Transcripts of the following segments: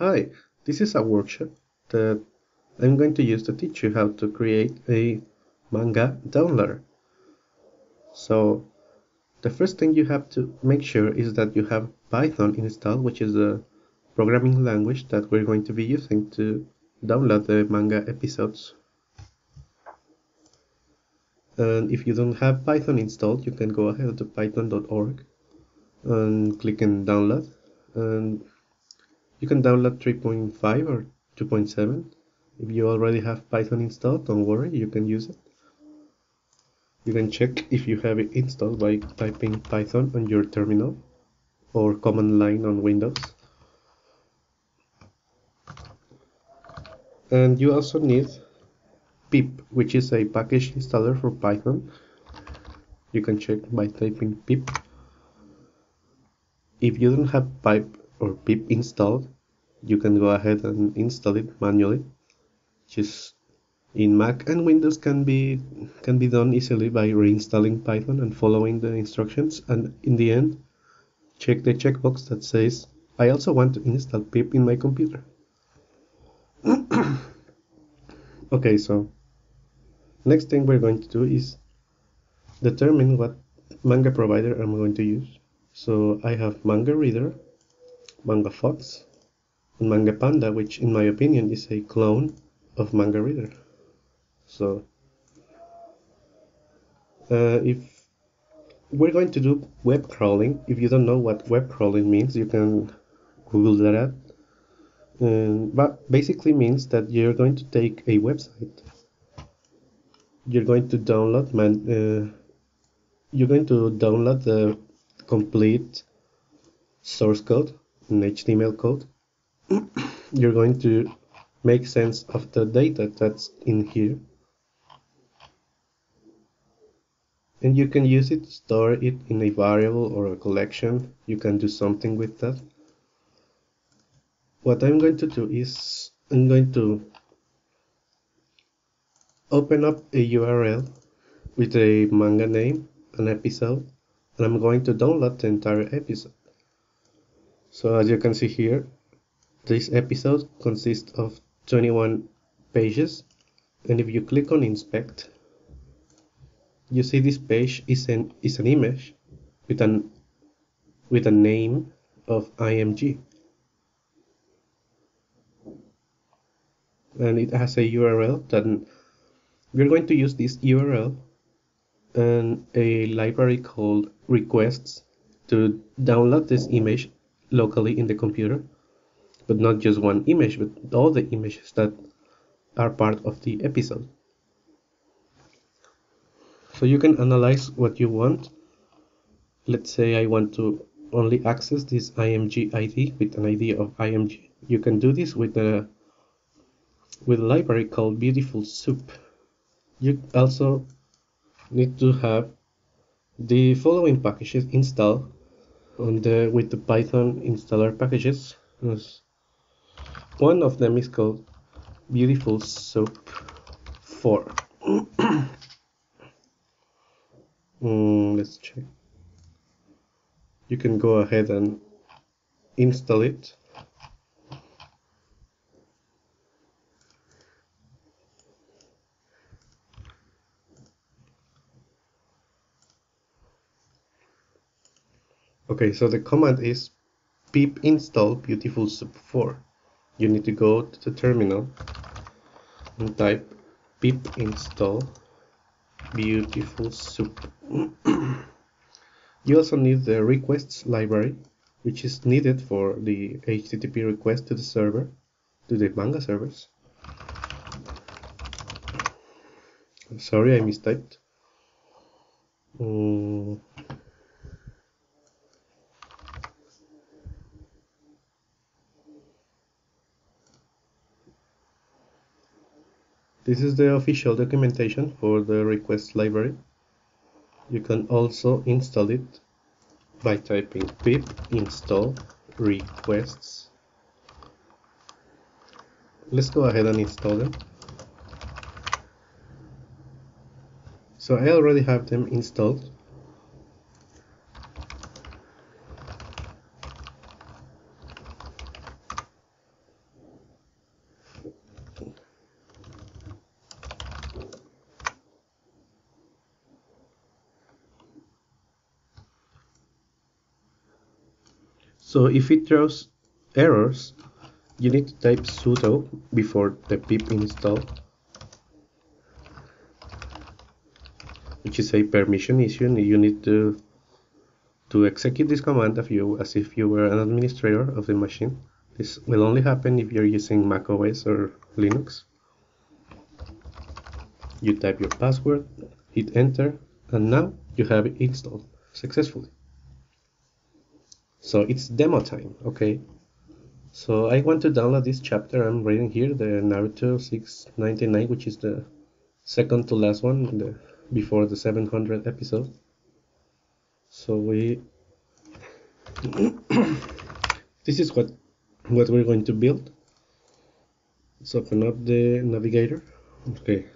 Hi, this is a workshop that I'm going to use to teach you how to create a manga downloader. So the first thing you have to make sure is that you have Python installed, which is a programming language that we're going to be using to download the manga episodes. And if you don't have Python installed, you can go ahead to python.org and click in download and you can download 3.5 or 2.7. If you already have Python installed, don't worry, you can use it. You can check if you have it installed by typing Python on your terminal or command line on Windows. And you also need pip, which is a package installer for Python. You can check by typing pip. If you don't have pipe or pip installed, you can go ahead and install it manually. Just in Mac and Windows can be can be done easily by reinstalling Python and following the instructions. And in the end, check the checkbox that says I also want to install pip in my computer. okay, so next thing we're going to do is determine what manga provider I'm going to use. So I have Manga Reader, Manga Fox, and Manga Panda, which in my opinion is a clone of Manga Reader. So uh, if we're going to do web crawling, if you don't know what web crawling means, you can Google that up. Um, but basically means that you're going to take a website, you're going to download man, uh, you're going to download the complete source code in HTML code, you're going to make sense of the data that's in here. And you can use it, store it in a variable or a collection. You can do something with that. What I'm going to do is I'm going to open up a URL with a manga name, an episode, and I'm going to download the entire episode. So as you can see here, this episode consists of 21 pages and if you click on inspect, you see this page is an, is an image with an with a name of IMG. And it has a URL that we're going to use this URL and a library called requests to download this image locally in the computer, but not just one image, but all the images that are part of the episode. So you can analyze what you want. Let's say I want to only access this IMG ID with an ID of IMG. You can do this with a with a library called Beautiful Soup. You also need to have the following packages installed on the with the Python installer packages. One of them is called Beautiful Soup 4. mm, let's check. You can go ahead and install it. Okay, so the command is pip install beautiful soup 4. You need to go to the terminal and type pip install beautiful soup. you also need the requests library, which is needed for the HTTP request to the server, to the manga servers. Sorry, I mistyped. Um, This is the official documentation for the request library. You can also install it by typing pip install requests. Let's go ahead and install them. So I already have them installed. So if it throws errors, you need to type sudo before the pip install, which is a permission issue. You need to to execute this command of you as if you were an administrator of the machine. This will only happen if you're using Mac OS or Linux. You type your password, hit enter, and now you have it installed successfully. So it's demo time, okay? So I want to download this chapter I'm reading here, the Naruto 699, which is the second to last one the, before the 700 episode. So we, this is what what we're going to build. Let's open up the navigator. Okay.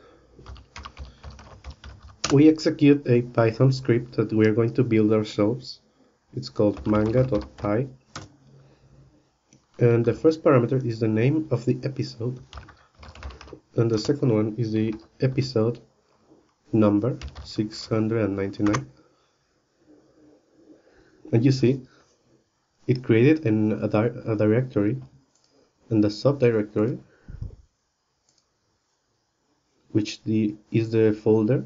We execute a Python script that we're going to build ourselves it's called manga.py and the first parameter is the name of the episode. And the second one is the episode number 699 and you see it created an, a, di a directory. And the subdirectory which the is the folder.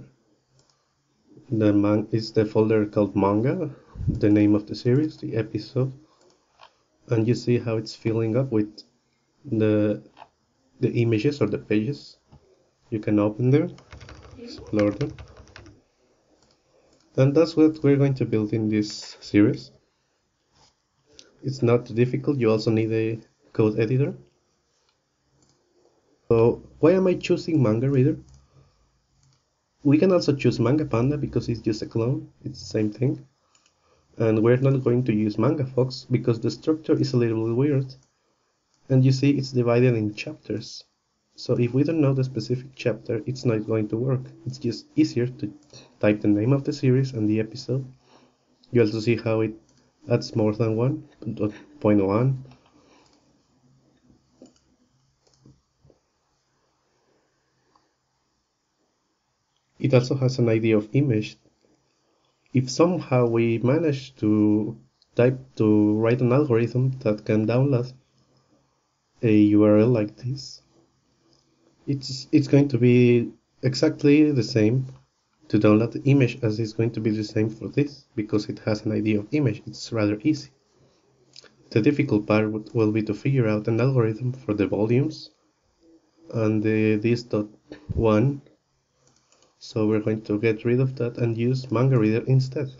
The man is the folder called manga the name of the series, the episode, and you see how it's filling up with the the images or the pages. You can open them, explore them, and that's what we're going to build in this series. It's not difficult. You also need a code editor. So why am I choosing Manga Reader? We can also choose Manga Panda because it's just a clone. It's the same thing and we're not going to use MangaFox because the structure is a little bit weird. And you see it's divided in chapters. So if we don't know the specific chapter it's not going to work. It's just easier to type the name of the series and the episode. You also see how it adds more than one uh, point one. It also has an ID of image if somehow we manage to type to write an algorithm that can download a URL like this, it's it's going to be exactly the same to download the image as it's going to be the same for this because it has an ID of image. It's rather easy. The difficult part will be to figure out an algorithm for the volumes and the this dot one so we're going to get rid of that and use manga reader instead